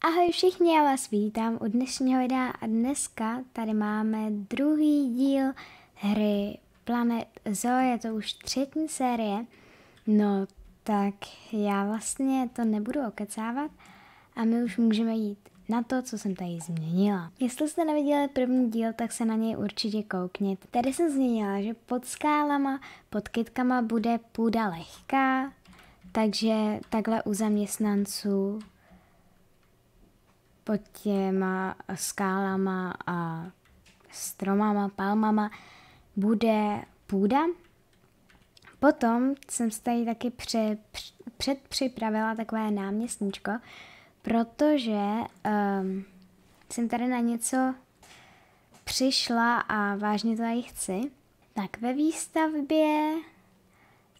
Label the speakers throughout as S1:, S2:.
S1: Ahoj všichni, já vás vítám u dnešního videa a dneska tady máme druhý díl hry Planet Zoo, je to už třetí série. No tak já vlastně to nebudu okecávat a my už můžeme jít na to, co jsem tady změnila. Jestli jste neviděli první díl, tak se na něj určitě koukněte. Tady jsem změnila, že pod skálama, pod kytkama bude půda lehká, takže takhle u zaměstnanců pod těma skálama a stromama, palmama bude půda. Potom jsem si tady taky pře, předpřipravila takové náměstníčko, protože um, jsem tady na něco přišla a vážně to tady chci. Tak ve výstavbě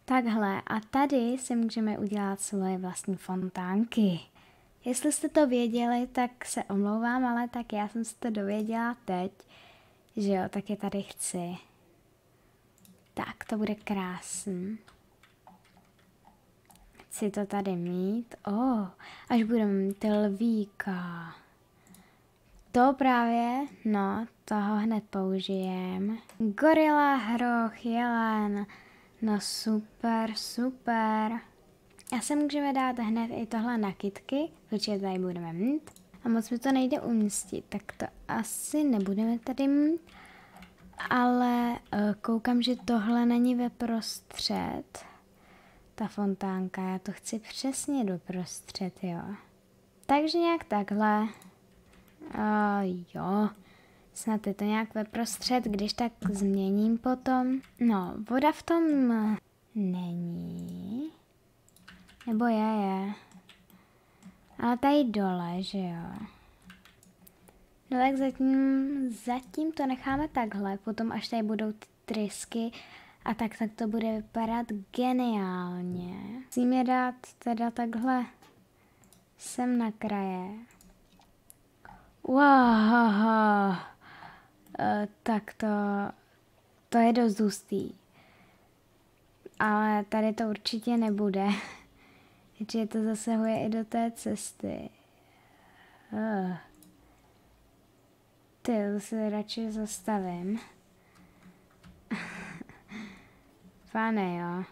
S1: takhle a tady si můžeme udělat svoje vlastní fontánky. Jestli jste to věděli, tak se omlouvám, ale tak já jsem si to dověděla teď, že jo, tak je tady chci. Tak, to bude krásný. Chci to tady mít. O, oh, až budeme mít lvíka. To právě, no, toho hned použijem. Gorila, hroch, jelen. No super, super. A se můžeme dát hned i tohle na kitky, protože tady budeme mít. A moc mi to nejde umístit, tak to asi nebudeme tady mít. Ale uh, koukám, že tohle není ve prostřed. Ta fontánka, já to chci přesně do prostřed, jo. Takže nějak takhle. Uh, jo, snad je to nějak ve prostřed, když tak změním potom. No, voda v tom není. Nebo je, je. Ale tady dole, že jo. No tak zatím, zatím to necháme takhle, potom až tady budou ty trysky a tak, tak to bude vypadat geniálně. Musím je dát teda takhle sem na kraje. Wow, uh, tak to, to je dost hustý. Ale tady to určitě nebude. že to zasahuje i do té cesty. Uh. Ty, se radši zastavím. Pane jo.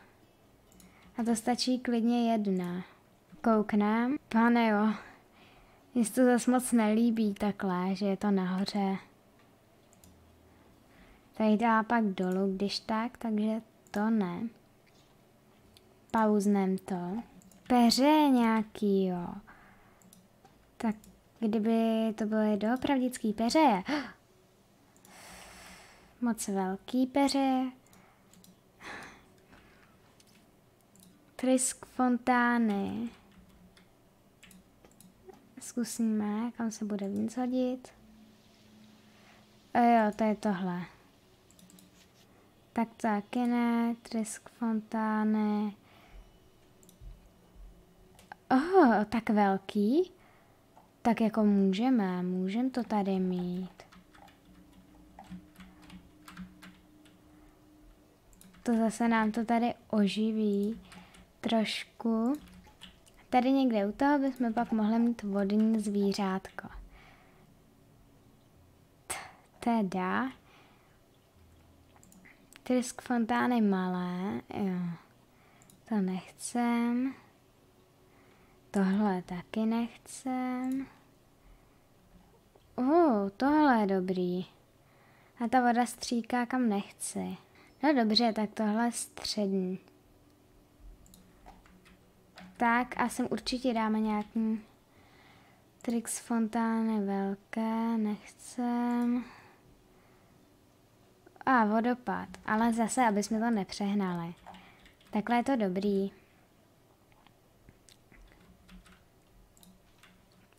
S1: A to stačí klidně jedna. Kouknem. Pane jo. Mně to zase moc nelíbí takhle, že je to nahoře. Tady dá pak dolů, když tak, takže to ne. Pauznem to peře nějaký, jo. Kdyby to byly doopravdický peře, moc velký peře, trysk fontány, zkusíme, kam se bude víc hodit. A jo, to je tohle. Tak taky ne, trysk fontány, Oh, tak velký? Tak jako můžeme, můžeme to tady mít. To zase nám to tady oživí trošku. Tady někde u toho bychom pak mohli mít vodní zvířátko. T teda. Trysk fontány malé, jo. To nechcem. Tohle taky nechcem. Uh, tohle je dobrý. A ta voda stříká kam nechci. No dobře, tak tohle je střední. Tak a sem určitě dáme nějaký trix fontány velké, nechcem. A vodopád, ale zase, aby jsme to nepřehnali. Takhle je to dobrý.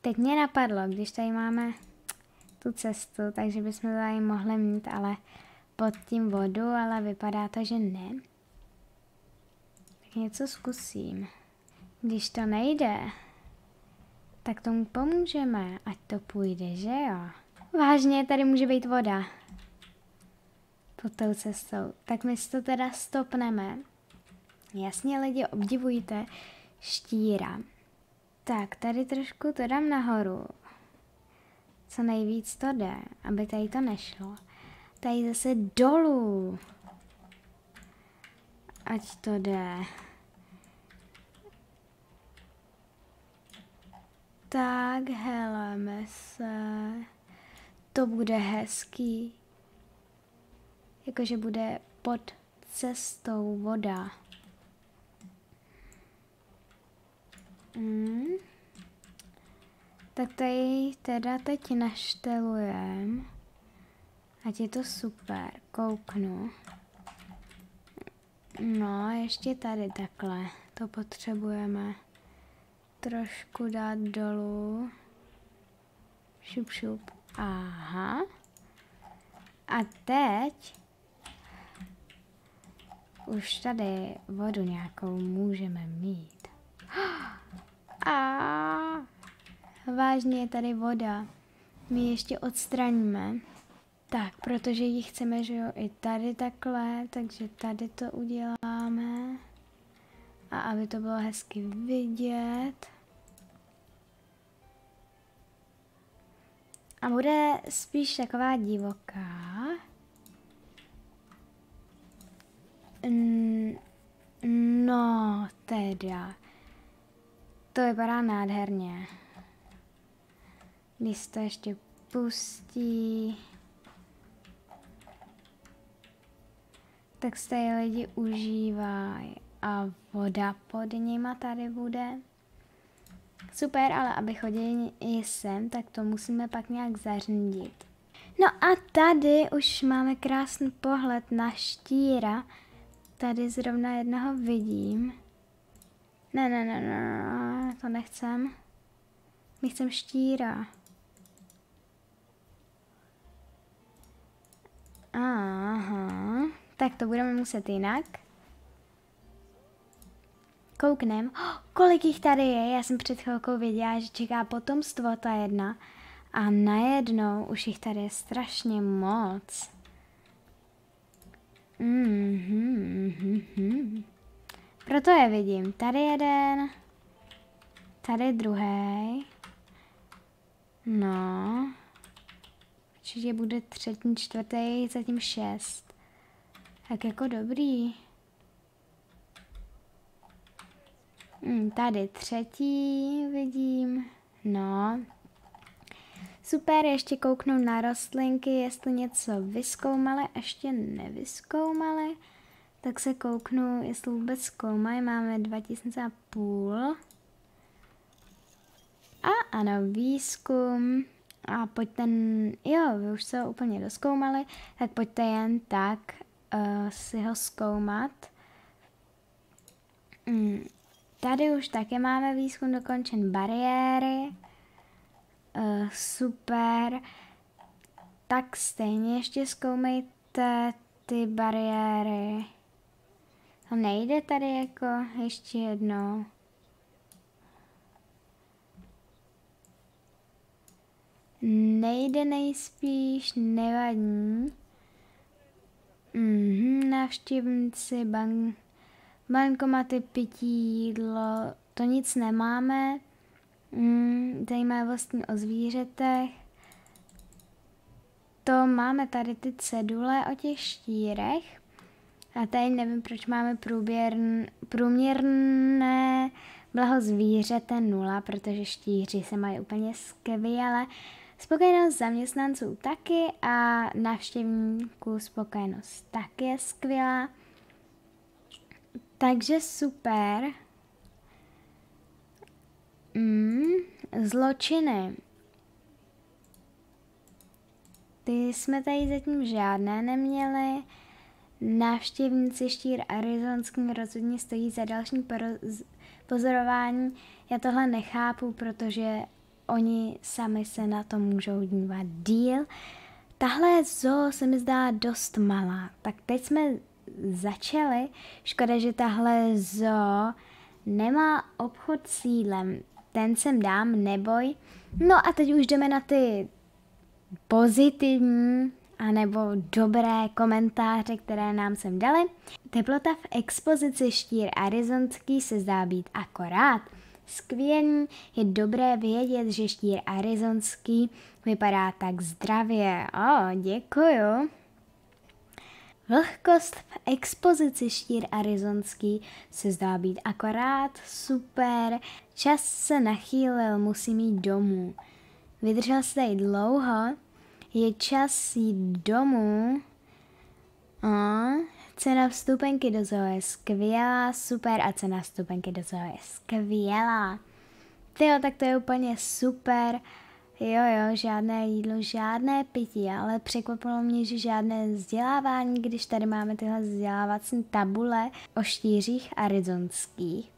S1: Teď mě napadlo, když tady máme tu cestu, takže bychom tady mohli mít ale pod tím vodu, ale vypadá to, že ne. tak něco zkusím. Když to nejde, tak tomu pomůžeme, ať to půjde, že jo? Vážně, tady může být voda. Pod tou cestou. Tak my si to teda stopneme. Jasně lidi, obdivujte štíra. Tak, tady trošku to dám nahoru. Co nejvíc to jde, aby tady to nešlo. Tady zase dolů. Ať to jde. Tak, heleme se. To bude hezký. Jakože bude pod cestou voda. Mm. Tak tady teda teď naštelujem. Ať je to super. Kouknu. No, ještě tady takhle. To potřebujeme trošku dát dolů. Šup, šup. Aha. A teď už tady vodu nějakou můžeme mít. A vážně je tady voda. My ji ještě odstraníme. Tak, protože ji chceme, že jo, i tady takhle, takže tady to uděláme. A aby to bylo hezky vidět. A bude spíš taková divoká. No, teda. To vypadá nádherně. Když to ještě pustí, tak se tady lidi užívají a voda pod nima tady bude. Super, ale aby chodili sem, tak to musíme pak nějak zařídit. No a tady už máme krásný pohled na štíra. Tady zrovna jednoho vidím. Ne, ne, ne, ne, to nechcem. My chcem štíra. Aha, tak to budeme muset jinak. Kouknem, oh, kolik jich tady je, já jsem před chvilkou viděla, že čeká potomstvo ta jedna. A najednou už jich tady je strašně moc. Mm-hmm, mm-hmm. Proto je vidím. Tady jeden, tady druhý. No. Určitě bude třetí, čtvrtý, zatím šest. Tak jako dobrý. Hmm, tady třetí vidím. No. Super, ještě kouknu na rostlinky, jestli něco vyskoumali, ještě nevyskoumali. Tak se kouknu, jestli vůbec zkoumají. Máme 2000 a půl. A ano, výzkum. A pojďte, jo, vy už se ho úplně doskoumali, tak pojďte jen tak uh, si ho zkoumat. Mm, tady už také máme výzkum dokončen bariéry. Uh, super. Tak stejně ještě zkoumejte ty bariéry. To nejde tady jako ještě jednou. Nejde nejspíš, nevadí. Mhm, návštěvníci, bank, bankomaty, pití, jídlo, to nic nemáme. Mm, vlastně o zvířetech. To máme tady ty cedule o těch štírech. A tady nevím, proč máme průběr, průměrné blaho zvířete nula, protože štíři se mají úplně skvěle. Spokojenost zaměstnanců taky a návštěvníků spokojenost taky je skvělá. Takže super. Mm, zločiny. Ty jsme tady zatím žádné neměli. Návštěvníci štír arizonským rozhodně stojí za dalším pozorování. Já tohle nechápu, protože oni sami se na to můžou dívat díl. Tahle zo se mi zdá dost malá, tak teď jsme začali. Škoda, že tahle zo nemá obchod s jídlem. Ten sem dám, neboj. No a teď už jdeme na ty pozitivní anebo dobré komentáře, které nám sem dali. Teplota v expozici štír arizonský se zdá být akorát. Skvělý, je dobré vědět, že štír arizonský vypadá tak zdravě. O, děkuju. Vlhkost v expozici štír arizonský se zdá být akorát super. Čas se nachýlil, musím jít domů. Vydržel jste i dlouho, je čas jít domů. A cena vstupenky do zoo je skvělá, super a cena vstupenky do zoo je skvělá. Tyjo, tak to je úplně super. Jo, jo, žádné jídlo, žádné pití, ale překvapilo mě, že žádné vzdělávání, když tady máme tyhle vzdělávací tabule o štířích arizonských.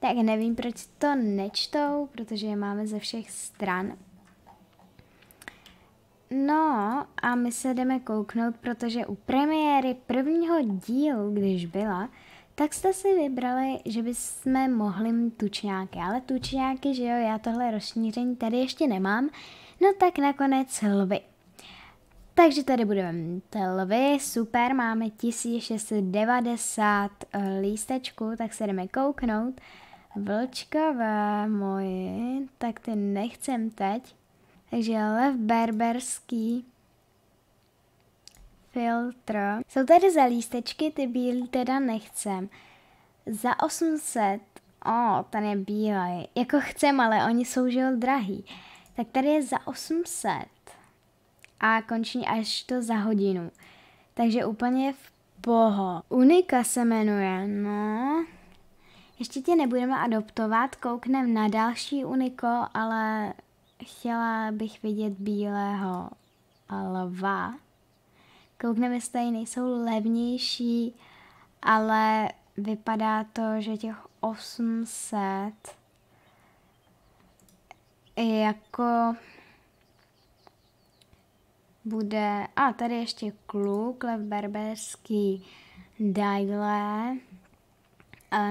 S1: Tak nevím, proč to nečtou, protože je máme ze všech stran. No a my se jdeme kouknout, protože u premiéry prvního dílu, když byla, tak jste si vybrali, že bychom mohli tučňáky, ale tučňáky, že jo, já tohle rozšíření tady ještě nemám, no tak nakonec lvy. Takže tady budeme mít lvy, super, máme 1690 eh, lístečků, tak se jdeme kouknout. Vlčkové moje, tak ty nechcem teď. Takže lev berberský filtr. Jsou tady za lístečky, ty bílý teda nechcem. Za 800, o, ten je bílý. Jako chcem, ale oni jsou žil drahý. Tak tady je za 800 a končí až to za hodinu. Takže úplně v poho. Unika se jmenuje, no. Ještě tě nebudeme adoptovat, koukneme na další Uniko, ale chtěla bych vidět bílého lva. Koukneme, jestli nejsou levnější, ale vypadá to, že těch 800 jako bude, a tady ještě kluk, lev berberský dajle,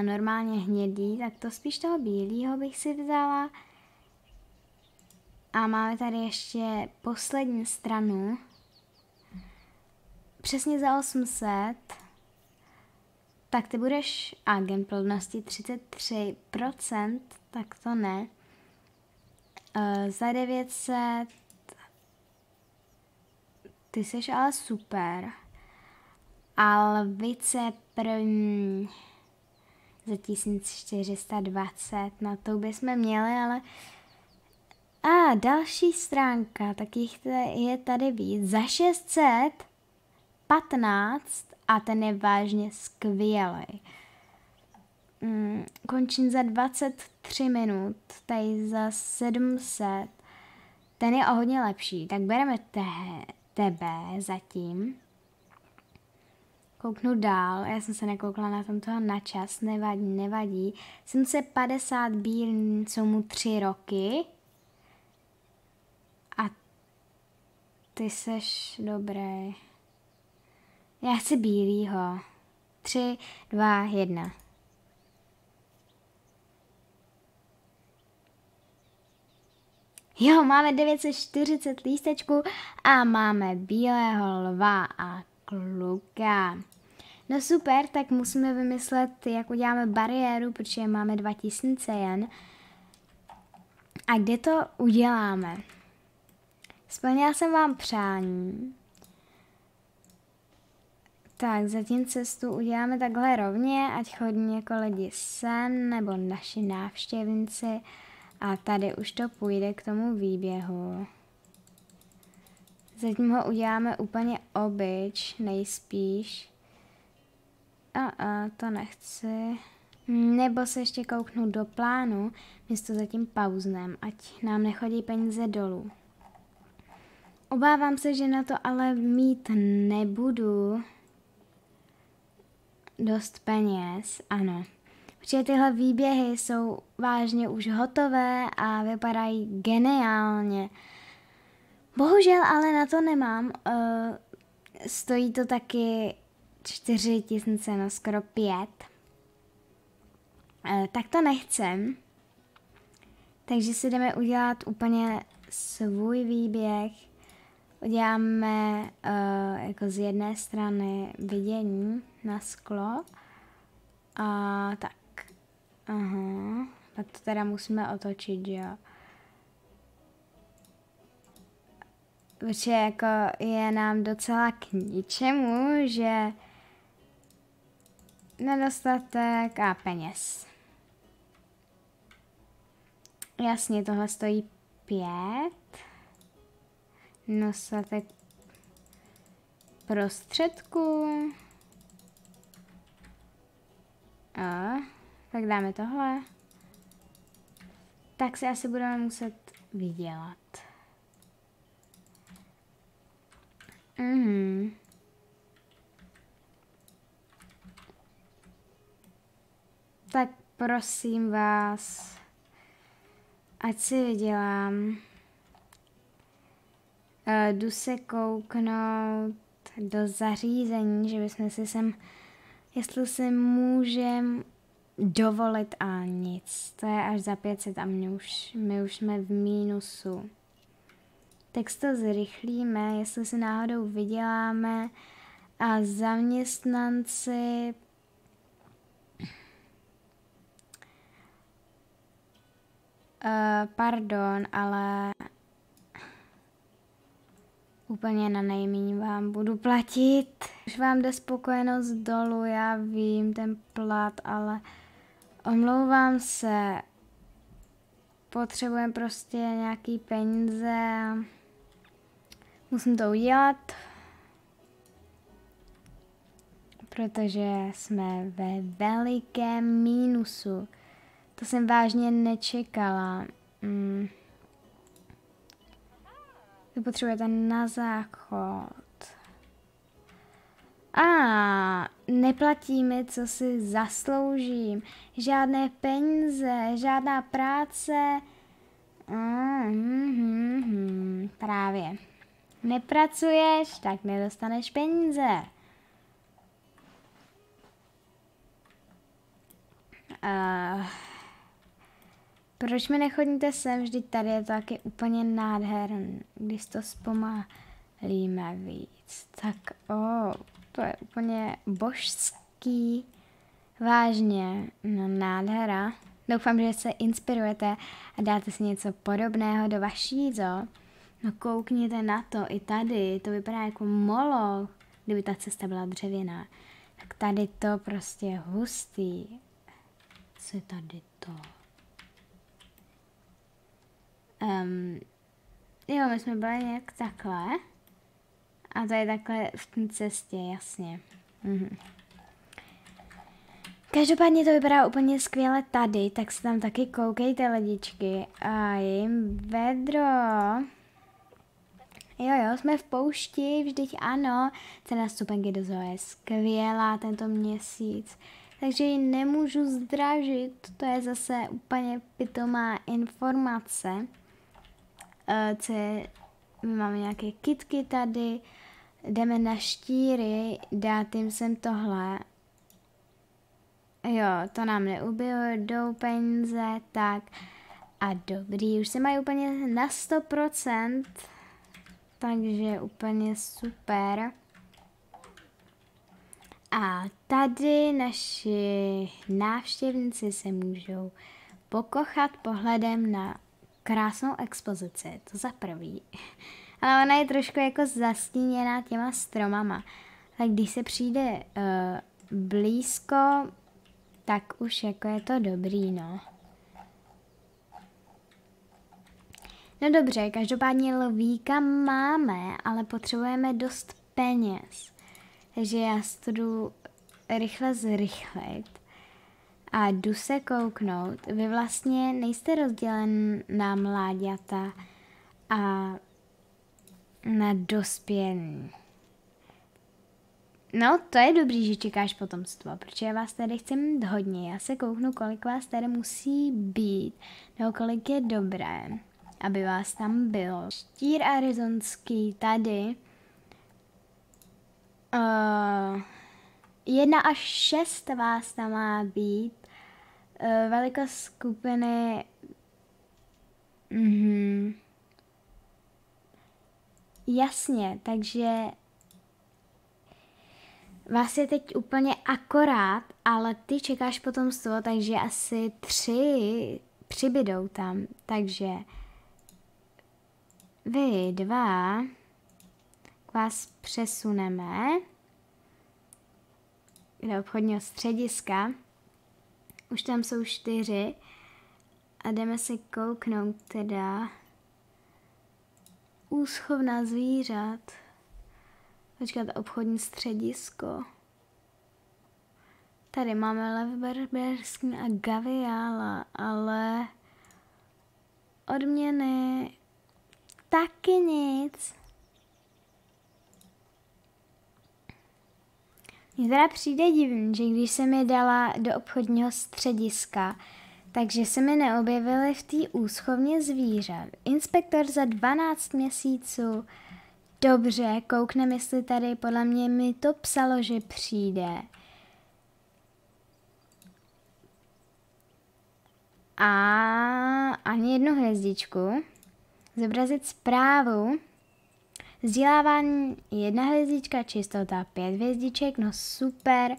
S1: normálně hnědý, tak to spíš toho bílého bych si vzala. A máme tady ještě poslední stranu. Přesně za 800. Tak ty budeš agent plodnosti 33%, tak to ne. Uh, za 900 ty jsi ale super. A lvice první za 1420, na to bychom měli, ale a další stránka, tak jich je tady víc. Za 615 a ten je vážně skvělý. Mm, končím za 23 minut, tady za 700. Ten je o hodně lepší, tak bereme te, tebe zatím. Kouknu dál, já jsem se nekoukla na tomto na čas, nevadí, nevadí. 750 bíl jsou mu 3 roky. Ty seš dobrý. Já chci bílýho. Tři, dva, jedna. Jo, máme 940 lístečků a máme bílého lva a kluka. No super, tak musíme vymyslet, jak uděláme bariéru, protože máme 2000 jen. A kde to uděláme? Splnila jsem vám přání. Tak, zatím cestu uděláme takhle rovně, ať chodí jako lidi sem, nebo naši návštěvníci. A tady už to půjde k tomu výběhu. Zatím ho uděláme úplně obyč, nejspíš. A, a to nechci. Nebo se ještě kouknu do plánu, místo zatím pauznem, ať nám nechodí peníze dolů. Obávám se, že na to ale mít nebudu dost peněz, ano. Protože tyhle výběhy jsou vážně už hotové a vypadají geniálně. Bohužel ale na to nemám. Uh, stojí to taky čtyři tisíce, no skoro pět. E, tak to nechcem. Takže si jdeme udělat úplně svůj výběh. Uděláme uh, jako z jedné strany vidění na sklo. A tak. Aha. Tak to teda musíme otočit, že jo. Protože jako je nám docela k ničemu, že nedostatek a peněz. Jasně, tohle stojí pět. Dostatek prostředků. A, tak dáme tohle. Tak si asi budeme muset vydělat. Mhm. Tak prosím vás, ať si vydělám. Uh, jdu se kouknout do zařízení, že bychom si sem, jestli si můžem dovolit a nic. To je až za 500 a my už, my už jsme v mínusu. Tak to zrychlíme, jestli si náhodou vyděláme a zaměstnanci Uh, pardon, ale úplně na nejmíň vám budu platit. Už vám jde spokojenost dolů, já vím, ten plat, ale omlouvám se. Potřebujeme prostě nějaký peníze. Musím to udělat, protože jsme ve velikém mínusu. To jsem vážně nečekala. Mm. Vy potřebujete na záchod. A neplatíme, co si zasloužím. Žádné peníze, žádná práce. Mm, mm, mm, právě. Nepracuješ, tak nedostaneš peníze. Uh, proč mi nechodíte sem, vždyť tady je to taky úplně nádherný, když to zpomalíme víc. Tak o, oh, to je úplně božský, vážně, no nádhera. Doufám, že se inspirujete a dáte si něco podobného do vaší jízo. No koukněte na to, i tady, to vypadá jako molo, kdyby ta cesta byla dřevěná. Tak tady to prostě je hustý. Co je tady to? Um, jo, my jsme byli nějak takhle. A to je takhle v té cestě, jasně. Mhm. Každopádně to vypadá úplně skvěle tady, tak se tam taky koukejte lidičky. A jim vedro. Jo, jo, jsme v poušti, vždyť ano. Cena stupenky do zoo je skvělá tento měsíc. Takže ji nemůžu zdražit, to je zase úplně pitomá informace. Uh, co je, my máme nějaké kitky tady, jdeme na štíry, dát jim sem tohle. Jo, to nám neubilo, jdou peníze, tak a dobrý, už se mají úplně na 100%, takže úplně super. A tady naši návštěvníci se můžou pokochat pohledem na krásnou expozici, to za prvý. Ale ona je trošku jako zastíněná těma stromama. Tak když se přijde uh, blízko, tak už jako je to dobrý, no. No dobře, každopádně lvíka máme, ale potřebujeme dost peněz. Takže já to jdu rychle zrychlit a jdu se kouknout. Vy vlastně nejste rozdělen na mláďata a na dospělí. No, to je dobrý, že čekáš potomstvo, protože já vás tady chci mít hodně. Já se kouknu, kolik vás tady musí být, nebo kolik je dobré, aby vás tam bylo. Štír arizonský tady. Uh, jedna až šest vás tam má být. Uh, velikost skupiny... Mhm. Jasně, takže vás je teď úplně akorát, ale ty čekáš potom z toho, takže asi tři přibydou tam. Takže vy dva k vás přesuneme do obchodního střediska. Už tam jsou čtyři a jdeme si kouknout teda úschovná zvířat. Počkat, obchodní středisko. Tady máme lev berberský a gaviála, ale odměny taky nic. Mně teda přijde divný, že když jsem je dala do obchodního střediska, takže se mi neobjevily v té úschovně zvířat. Inspektor za 12 měsíců. Dobře, koukneme, jestli tady podle mě mi to psalo, že přijde. A ani jednu hvězdičku. Zobrazit zprávu. Vzdělávání jedna hvězdička, čistota pět hvězdiček, no super.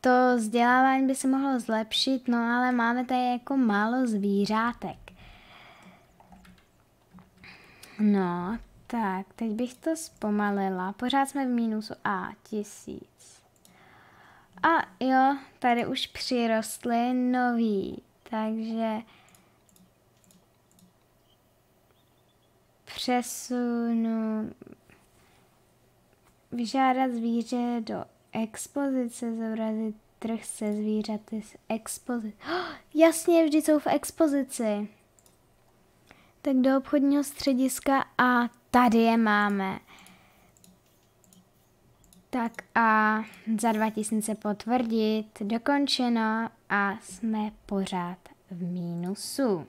S1: To vzdělávání by se mohlo zlepšit, no ale máme tady jako málo zvířátek. No, tak, teď bych to zpomalila. Pořád jsme v mínusu A, tisíc. A jo, tady už přirostly nový, takže přesunu vyžádat zvíře do expozice, zobrazit trh se zvířaty z expozice. Oh, jasně, vždy jsou v expozici. Tak do obchodního střediska a tady je máme. Tak a za 2000 potvrdit, dokončeno a jsme pořád v mínusu.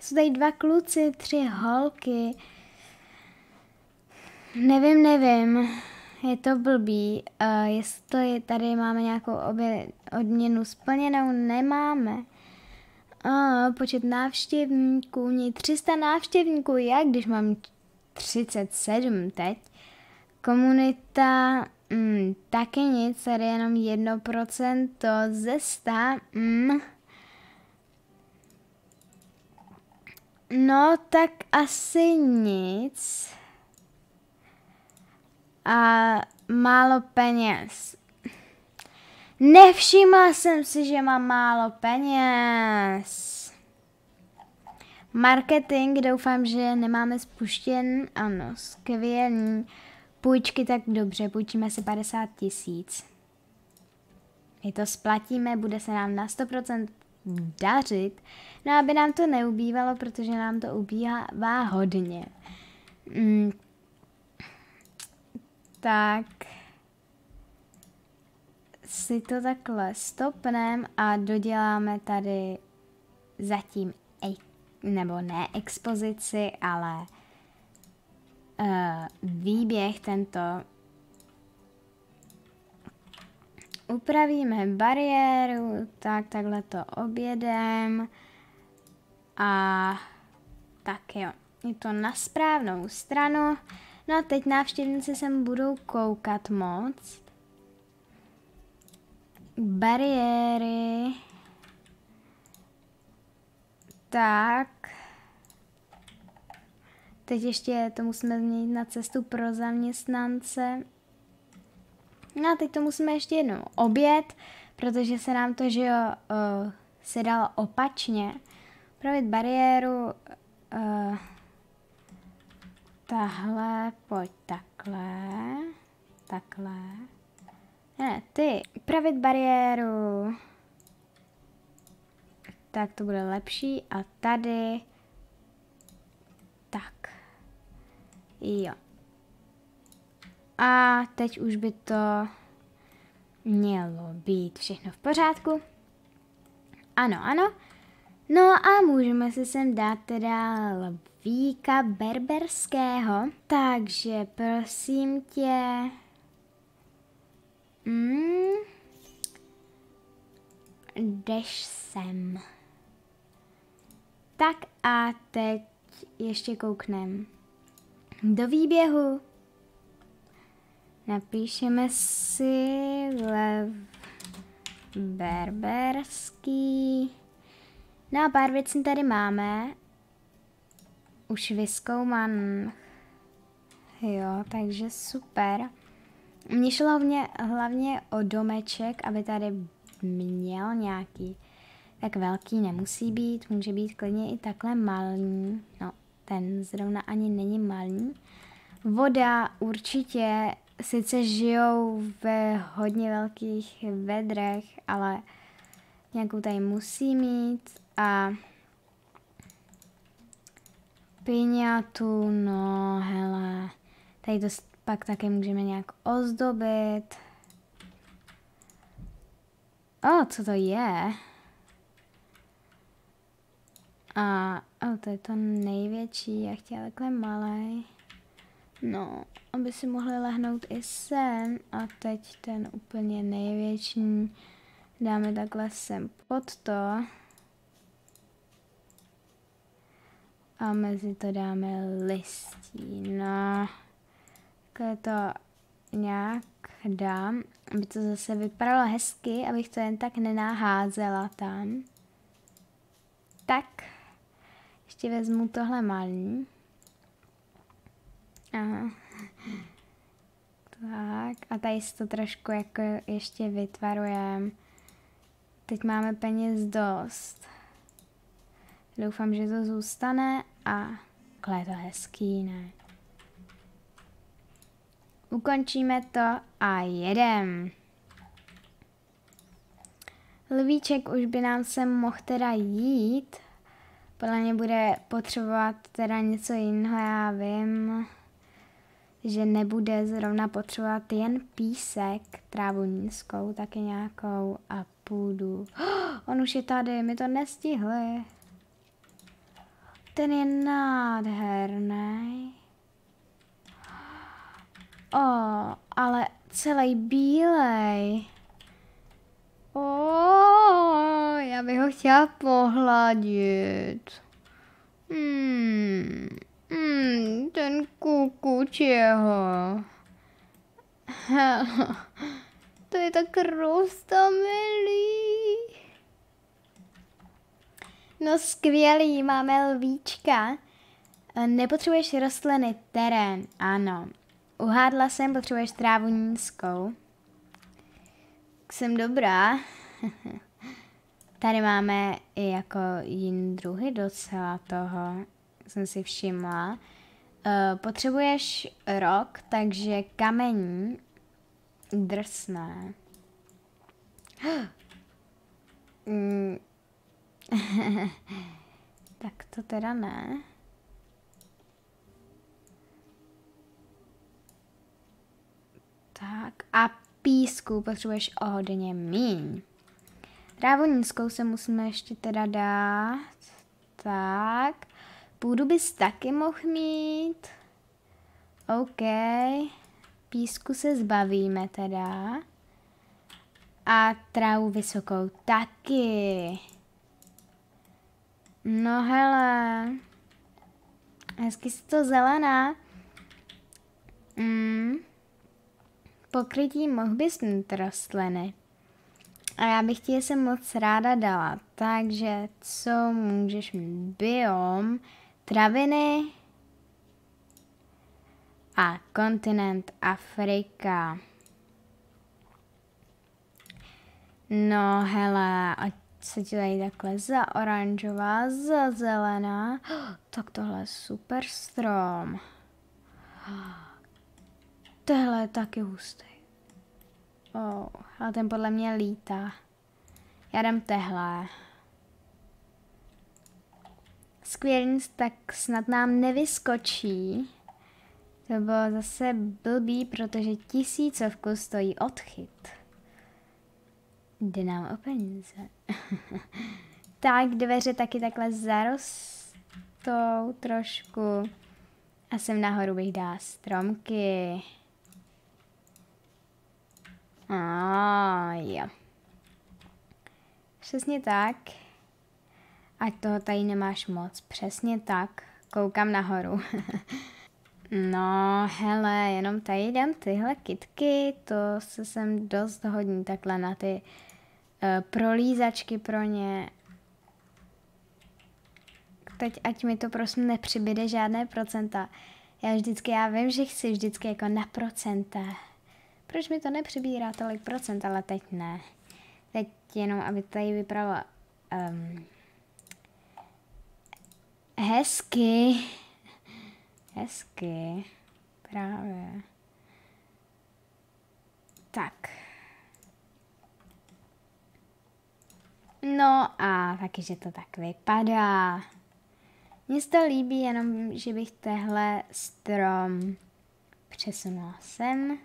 S1: Jsou tady dva kluci, tři holky. Nevím, nevím. Je to blbý. Uh, jestli tady máme nějakou obě, odměnu splněnou, nemáme. Uh, počet návštěvníků, mě 300 návštěvníků, jak když mám 37 teď. Komunita, mm, taky nic, tady jenom 1% ze 100. Mm. No, tak asi nic. A málo peněz. Nevšimla jsem si, že mám málo peněz. Marketing, doufám, že nemáme spuštěn. Ano, skvělý. Půjčky, tak dobře, půjčíme si 50 tisíc. My to splatíme, bude se nám na 100% dařit. No aby nám to neubývalo, protože nám to ubývá hodně. Mm. Tak si to takhle stopneme a doděláme tady zatím, nebo ne expozici, ale uh, výběh tento upravíme bariéru, tak takhle to objedem a tak jo, je to na správnou stranu. No a teď návštěvníci sem budou koukat moc. Bariéry. Tak. Teď ještě to musíme změnit na cestu pro zaměstnance. No a teď to musíme ještě jednou obět, protože se nám to, že jo, uh, se dalo opačně. Pravit bariéru, uh, tahle, pojď takhle, takhle. Ne, ty, pravit bariéru. Tak to bude lepší. A tady, tak. Jo. A teď už by to mělo být všechno v pořádku. Ano, ano. No a můžeme si sem dát teda lvíka berberského. Takže prosím tě, Mm. Jdeš sem. Tak a teď ještě kouknem. Do výběhu. Napíšeme si lev berberský. No a pár věcí tady máme. Už vyskouman. Jo, takže super. Mně šlo hlavně, hlavně o domeček, aby tady měl nějaký. Tak velký nemusí být, může být klidně i takhle malý. No, ten zrovna ani není malý. Voda určitě sice žijou ve hodně velkých vedrech, ale nějakou tady musí mít a piňatu, no hele, tady to pak také můžeme nějak ozdobit. O, co to je? A o, to je to největší, já chtěla takhle malý. No, aby si mohli lehnout i sem. A teď ten úplně největší dáme takhle sem pod to. A mezi to dáme listí. No, takhle to nějak dám, aby to zase vypadalo hezky, abych to jen tak nenaházela tam. Tak, ještě vezmu tohle malý. Aha. Tak, a tady si to trošku jako ještě vytvarujeme. Teď máme peněz dost. Doufám, že to zůstane a je to hezký, ne? Ukončíme to a jedem. Lvíček už by nám sem mohl teda jít. Podle mě bude potřebovat teda něco jiného, já vím že nebude zrovna potřebovat jen písek, trávu nízkou, taky nějakou a půdu. Oh, on už je tady, my to nestihli. Ten je nádherný. O, oh, ale celý bílej. O, oh, já bych ho chtěla pohladit. Hmm. Hmm, ten kukučeho. to je tak rostomilý. No skvělý, máme lvíčka. Nepotřebuješ rostliny, terén, ano. Uhádla jsem, potřebuješ trávu nízkou. Jsem dobrá. Tady máme i jako jiný druhy docela toho jsem si všimla. Uh, potřebuješ rok, takže kamení drsné. mm. tak to teda ne. Tak a písku potřebuješ o hodně míň. Trávu nízkou se musíme ještě teda dát. Tak. Půdu bys taky mohl mít. OK. Písku se zbavíme teda. A trávu vysokou taky. No hele. Hezky si to zelená. Mm. Pokrytí mohl bys mít rostliny. A já bych ti je se moc ráda dala. Takže co můžeš mít? Biom Traviny a kontinent Afrika. No hele, ať se ti tady takhle za oranžová, za zelená. Tak tohle je super strom. Tohle je taky hustý. Oh, ale ten podle mě lítá. Já dám tehle skvělnic, tak snad nám nevyskočí. To bylo zase blbý, protože tisícovku stojí odchyt. Jde nám o peníze. tak dveře taky takhle zarostou trošku. A sem nahoru bych dá stromky. A jo. Přesně tak. Ať toho tady nemáš moc. Přesně tak. Koukám nahoru. no, hele, jenom tady dám tyhle kitky, to se sem dost hodní takhle na ty uh, prolízačky pro ně. Teď ať mi to prosím nepřibyde žádné procenta. Já vždycky, já vím, že chci vždycky jako na procenta. Proč mi to nepřibírá tolik procent, ale teď ne. Teď jenom, aby tady vypadalo um, hezky. Hezky. Právě. Tak. No a taky, že to tak vypadá. Mně se to líbí, jenom že bych tehle strom přesunula sem.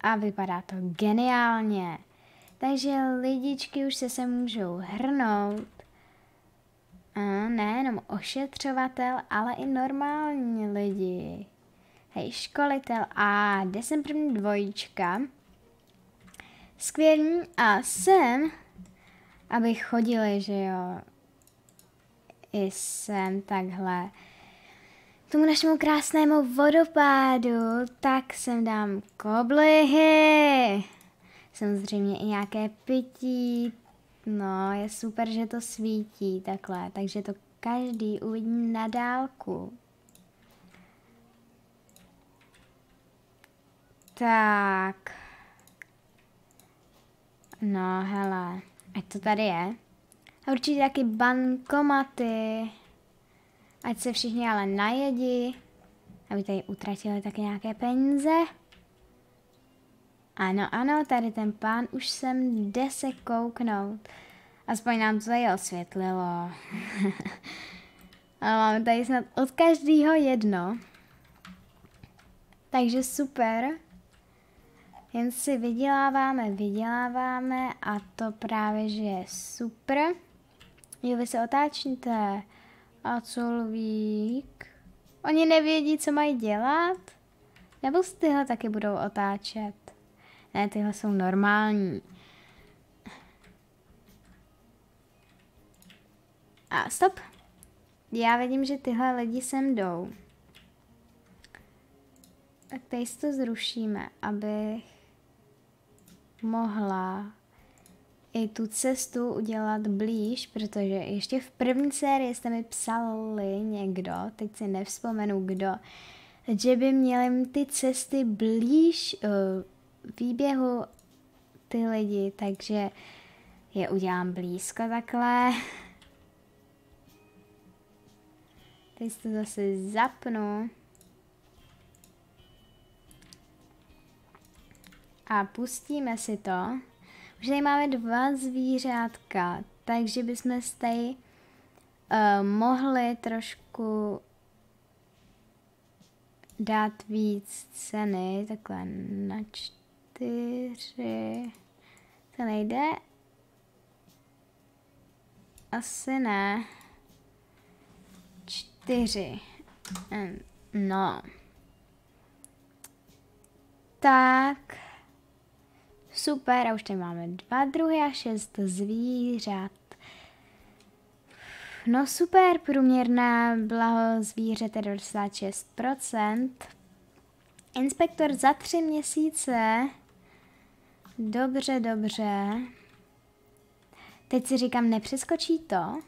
S1: A vypadá to geniálně. Takže lidičky už se se můžou hrnout. A nejenom ošetřovatel, ale i normální lidi. Hej, školitel a kde jsem první dvojička. Skvělý a sem, aby chodili, že jo, i sem takhle k tomu našemu krásnému vodopádu, tak sem dám koblihy. Samozřejmě i nějaké pití. No, je super, že to svítí takhle, takže to každý uvidí na dálku. Tak. No, hele, ať to tady je. A určitě taky bankomaty. Ať se všichni ale najedí, aby tady utratili taky nějaké peníze. Ano, ano, tady ten pán už sem jde se kouknout. Aspoň nám to tady osvětlilo. Ale máme tady snad od každého jedno. Takže super. Jen si vyděláváme, vyděláváme a to právě, že je super. Jo, vy se otáčíte. A co lvík? Oni nevědí, co mají dělat? Nebo si tyhle taky budou otáčet? Ne, tyhle jsou normální. A stop. Já vidím, že tyhle lidi sem jdou. Tak tady si to zrušíme, abych mohla i tu cestu udělat blíž, protože ještě v první sérii jste mi psali někdo, teď si nevzpomenu kdo, že by měli ty cesty blíž uh, výběhu ty lidi, takže je udělám blízko takhle. Teď to zase zapnu. A pustíme si to. Už tady máme dva zvířátka, takže bychom tady uh, mohli trošku dát víc ceny, takhle na čtyři. To nejde? Asi ne. Čtyři. No. Tak. Super, a už tady máme dva druhy a šest zvířat. No super, průměrná blaho zvířete 96%. Inspektor za tři měsíce. Dobře, dobře. Teď si říkám, nepřeskočí to?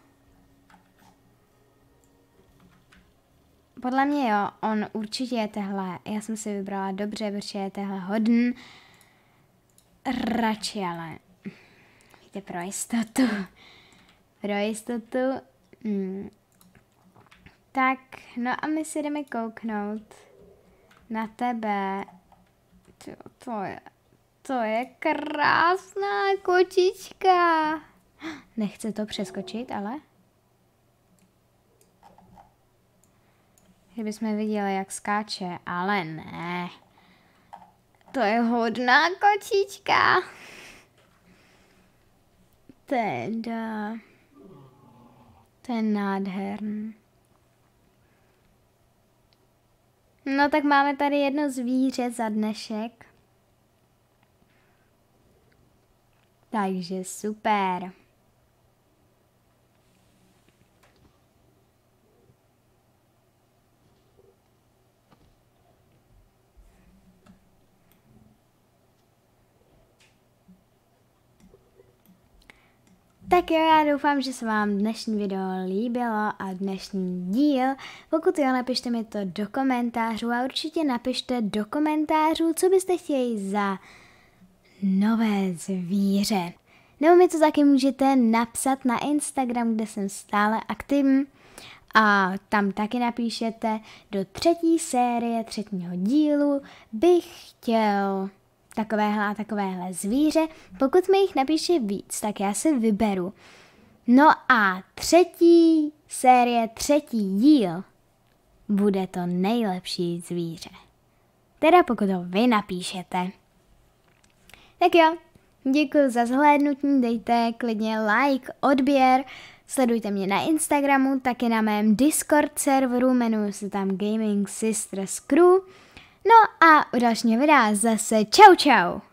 S1: Podle mě jo, on určitě je tehle. Já jsem si vybrala dobře, protože je tehle hodn radši, ale víte, pro jistotu, pro jistotu, hmm. tak, no a my si jdeme kouknout na tebe, to, to je, to je krásná kočička. Nechce to přeskočit, ale? Kdybychom viděli, jak skáče, ale ne. To je hodná kočička. Teda. To je nádherný. No tak máme tady jedno zvíře za dnešek. Takže super. Tak jo, já doufám, že se vám dnešní video líbilo a dnešní díl. Pokud jo, napište mi to do komentářů a určitě napište do komentářů, co byste chtěli za nové zvíře. Nebo mi to taky můžete napsat na Instagram, kde jsem stále aktivní. A tam taky napíšete do třetí série, třetího dílu bych chtěl takovéhle a takovéhle zvíře. Pokud mi jich napíše víc, tak já si vyberu. No a třetí série, třetí díl bude to nejlepší zvíře. Teda pokud ho vy napíšete. Tak jo, děkuji za zhlédnutí, dejte klidně like, odběr, sledujte mě na Instagramu, taky na mém Discord serveru, jmenuji se tam Gaming Sisters Crew. No a u dalšího videa zase čau čau!